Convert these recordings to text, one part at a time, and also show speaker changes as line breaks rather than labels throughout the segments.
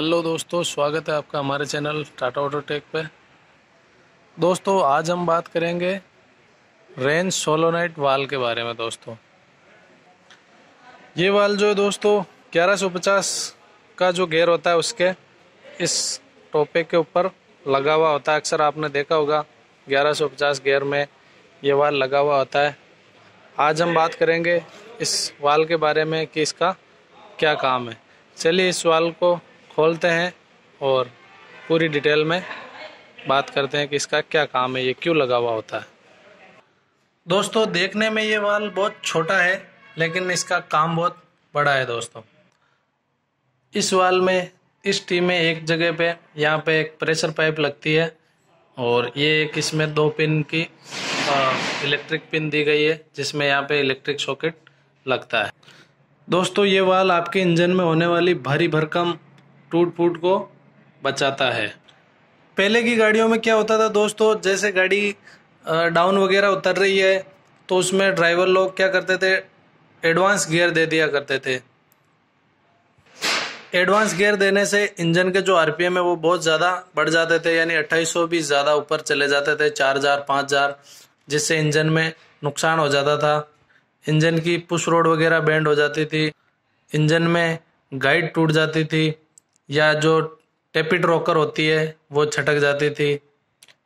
Hello दोस्तों, स्वागत है आपका हमारे चैनल टाटा ऑटोटेक पे। दोस्तों, आज हम बात करेंगे रेंज सोलोनाइट वाल के बारे में दोस्तों। ये वाल जो है दोस्तों 1150 का जो गेयर होता है उसके इस टोपे के ऊपर लगा हुआ होता है। अक्सर आपने देखा होगा 1150 गेयर में ये वाल लगा हुआ होता है। आज हम बात करेंगे इस वाल के बारे में कि इसका क्या काम है। चलिए इस वाल को खोलते हैं और पूरी डिटेल में बात करते हैं कि इसका क्या काम है, ये क्यों लगा हुआ होता है। दोस्तों, देखने में ये वाल बहुत छोटा है, लेकिन इसका काम बहुत बड़ा है दोस्तों। इस वाल में, इस टी में एक जगह पे यहाँ पे एक प्रेशर पाइप लगती है और ये एक इसमें दो पिन की इलेक्ट्रिक पिन दी गई है, जिसमें यहाँ पे इलेक्ट्रिक सॉकेट लगता है। दोस्तों, ये वाल आपके इंजन में होने वाली भारी भरकम टूट फूट को बचाता है। पहले की गाड़ियों में क्या होता था दोस्तों? जैसे गाड़ी डाउन वगैरह उतर रही है तो उसमें ड्राइवर लोग क्या करते थे? एडवांस गियर दे दिया करते थे। एडवांस गियर देने से इंजन के जो आरपीएम है वो बहुत ज़्यादा बढ़ जाते थे, यानी 2800 भी ज़्यादा ऊपर चले जाते थे 4000 5000 जिससे इंजन में नुकसान हो जाता था। इंजन की पुश रोड वगैरह बैंड हो जाती थी। इंजन में गाइड टूट जाती थी। या जो टेपिट रॉकर होती है, वो छटक जाती थी।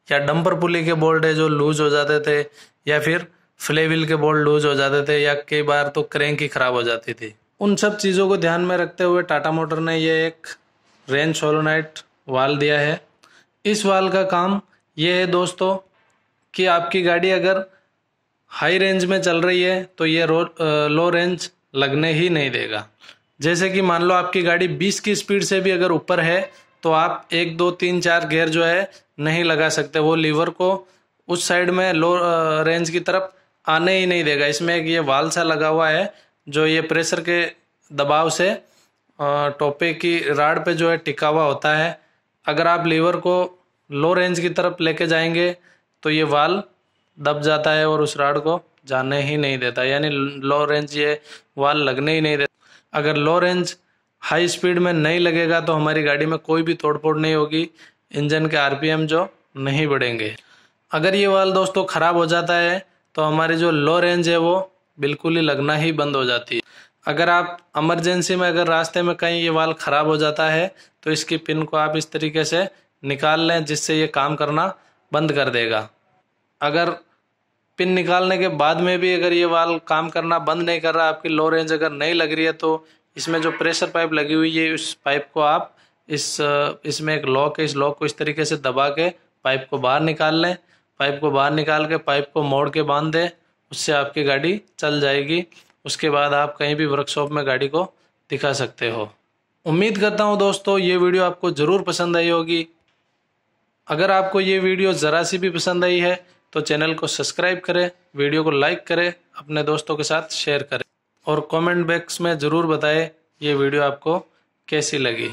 या डंपर पुली के बोल्ट है, जो लूज हो जाते थे, या फिर फ्लेविल के बोल्ट लूज हो जाते थे, या कई बार तो क्रेंक ही खराब हो जाती थी। उन सब चीज़ों को ध्यान में रखते हुए टाटा मोटर ने ये एक रेंज सोलोनाइट वाल दिया है। इस वाल का काम ये है दोस्तों, कि आपकी गाड़ी अगर हाई रेंज में चल रही है तो ये लो रेंज लगने ही नहीं देगा। जैसे कि मान लो आपकी गाड़ी 20 की स्पीड से भी अगर ऊपर है तो आप एक, दो, तीन, चार गेयर जो है नहीं लगा सकते। वो लीवर को उस साइड में लो रेंज की तरफ़ आने ही नहीं देगा। इसमें एक ये वाल सा लगा हुआ है, जो ये प्रेशर के दबाव से टोपे की राड पे जो है टिका हुआ होता है। अगर आप लीवर को लो रेंज की तरफ़ लेके जाएँगे तो ये वाल दब जाता है और उस राड को जाने ही नहीं देता। यानी लो रेंज ये वाल लगने ही नहीं देता। अगर लो रेंज हाई स्पीड में नहीं लगेगा तो हमारी गाड़ी में कोई भी तोड़फोड़ नहीं होगी। इंजन के आरपीएम जो नहीं बढ़ेंगे। अगर ये वाल दोस्तों ख़राब हो जाता है तो हमारी जो लो रेंज है वो बिल्कुल ही लगना ही बंद हो जाती है। अगर आप इमरजेंसी में, अगर रास्ते में कहीं ये वाल ख़राब हो जाता है तो इसकी पिन को आप इस तरीके से निकाल लें, जिससे ये काम करना बंद कर देगा। अगर पिन निकालने के बाद में भी अगर ये वाल काम करना बंद नहीं कर रहा, आपकी लो रेंज अगर नहीं लग रही है तो इसमें जो प्रेशर पाइप लगी हुई है, उस पाइप को आप इस, इसमें एक लॉक है, इस लॉक को इस तरीके से दबा के पाइप को बाहर निकाल लें। पाइप को बाहर निकाल के पाइप को मोड़ के बाँध दें, उससे आपकी गाड़ी चल जाएगी। उसके बाद आप कहीं भी वर्कशॉप में गाड़ी को दिखा सकते हो। उम्मीद करता हूँ दोस्तों, ये वीडियो आपको ज़रूर पसंद आई होगी। अगर आपको ये वीडियो ज़रा सी भी पसंद आई है तो चैनल को सब्सक्राइब करें, वीडियो को लाइक करें, अपने दोस्तों के साथ शेयर करें। और कमेंट बॉक्स में ज़रूर बताएँ ये वीडियो आपको कैसी लगी।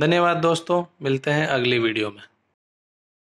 धन्यवाद दोस्तों, मिलते हैं अगली वीडियो में।